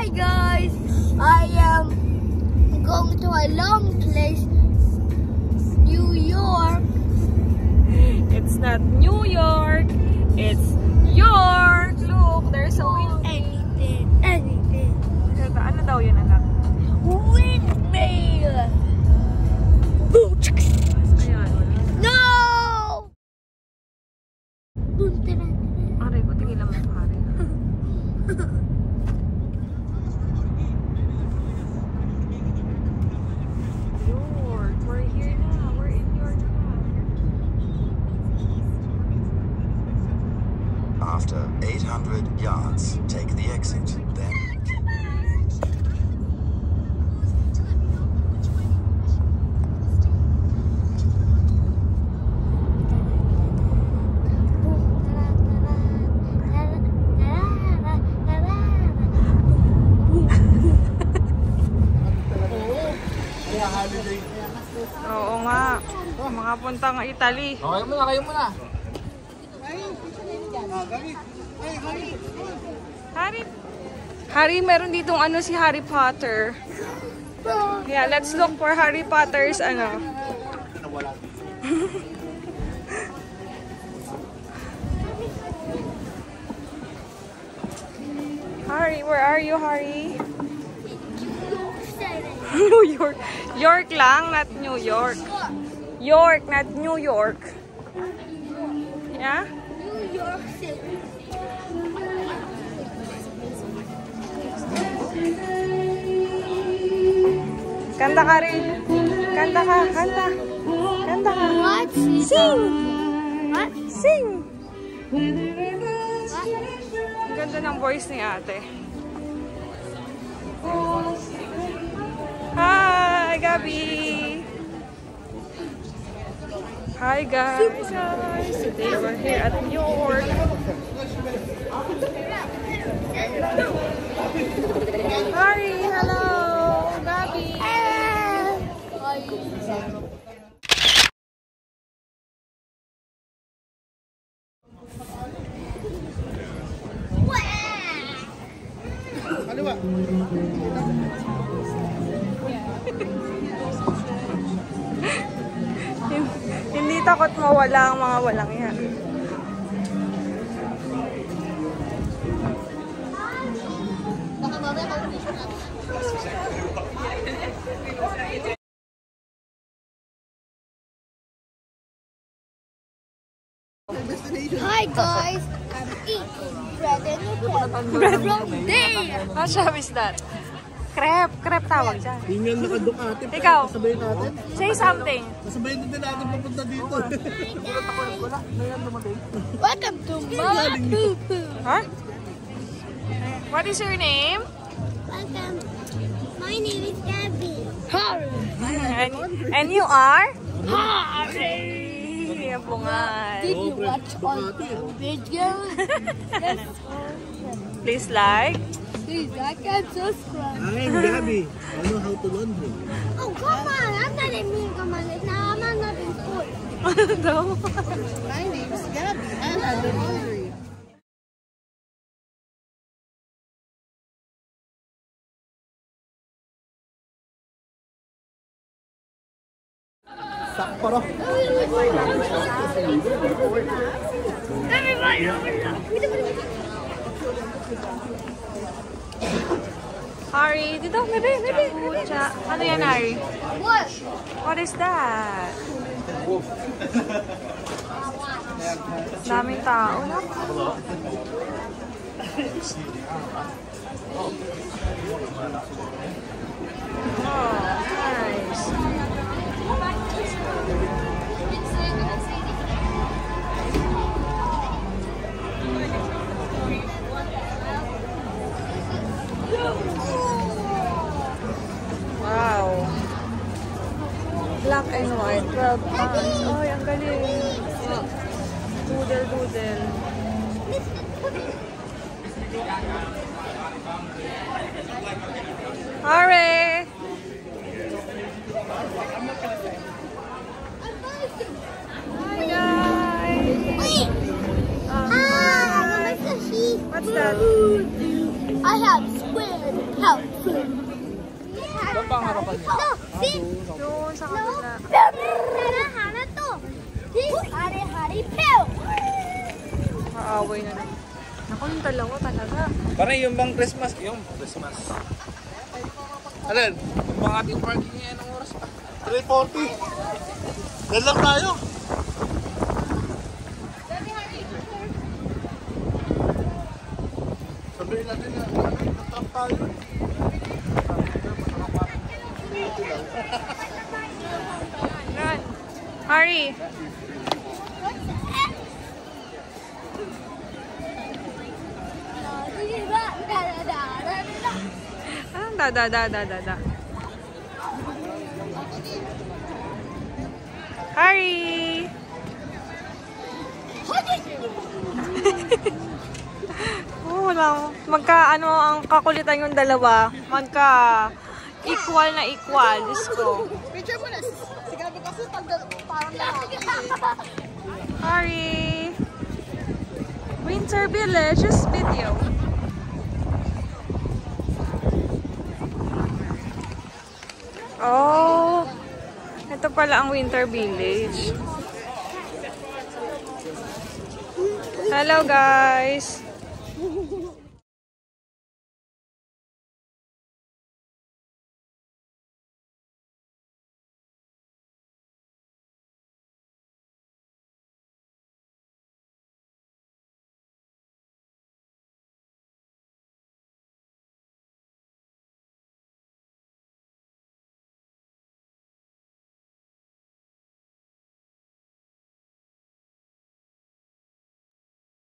Hi guys, I am going to a long place, New York. It's not New York. It's York. Look, there's a wind. 800 yards, take the exit. Then Oo nga. Mga puntang Italy. Okay muna, kayo muna. Harry. Harry, meron ditong ano si Harry Potter. Yeah, let's look for Harry Potter's ano. Harry, where are you, Harry? New York. York lang, not New York. York, not New York. Yeah? Kanta ka rin. Kanta ka, kanta. Kanta ka. What? Sing! What? Sing! Ang ganda ng voice ni ate. Hi, Gabi! Hi, guys! guys. Today we're here at New York. Hari, hello! Gabi! Hindi takot mawala ang mga walang yan. Hi guys, I'm eating bread and bread from there. How shall is that? Crepe. Crepe tawag. Yun yung naka-Ducati. Ikaw. Sabayin natin. Say something. Sabayin din natin papunta dito. Welcome to my poo poo. Huh? What is your name? Welcome. My name is Gabby. Harry. And, and you are? Harry. Yan. Did you watch all the videos? yes. Please like. Please like and subscribe. I'm Gabby. I know how to laundry. Oh, come on. I'm not in me. Come on. Now I'm not in school. Ano daw? My name's Gabby. I know the laundry. Sakto ro. Hari, dito. Maybe, maybe, maybe. Ano yan, Hari? What? What is that? Daming tao na. Oh, and white, 12 pounds. Oh, ang galing. Doodle, doodle. Hare! Hi, guys! Wait. Um, Ah, what's that? I have squid. Help. Saan pa ang harapan niya? Doon sa No. kabila. Hara, hara to. See? Hari, hari, pew. Kaaway na naman. Naku, yung dalawa talaga. Parang yung bang Christmas, yung Christmas. Alin? Yung bang ating parking niya, anong oras pa? 340. Yan lang tayo. Sabihin natin na nag-trap tayo. Harry. Anong da da da da da da? Harry! oh, wala. Magka, ano, ang kakulitan yung dalawa. Magka, equal na equal. Diyos ko. Picture mo na. Sige na kasi parang lalaki. Harry! Winter Village's video. Oh, ito pala ang Winter Village. Hello guys!